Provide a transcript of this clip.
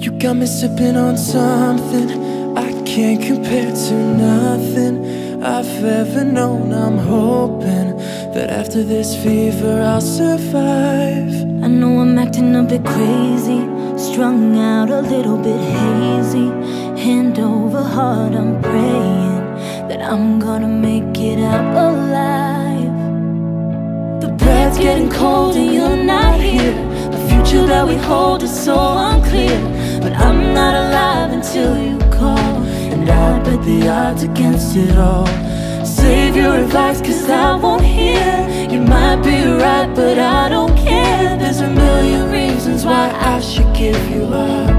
You got me sipping on something. I can't compare to nothing I've ever known. I'm hoping that after this fever I'll survive. I know I'm acting a bit crazy Strung out a little bit hazy. Hand over heart I'm praying That I'm gonna make it out alive. The bed's getting cold and you're not here. The future that we hold is so unclear Bet the odds against it all. Save your advice cause I won't hear. You might be right but I don't care. There's a million reasons why I should give you up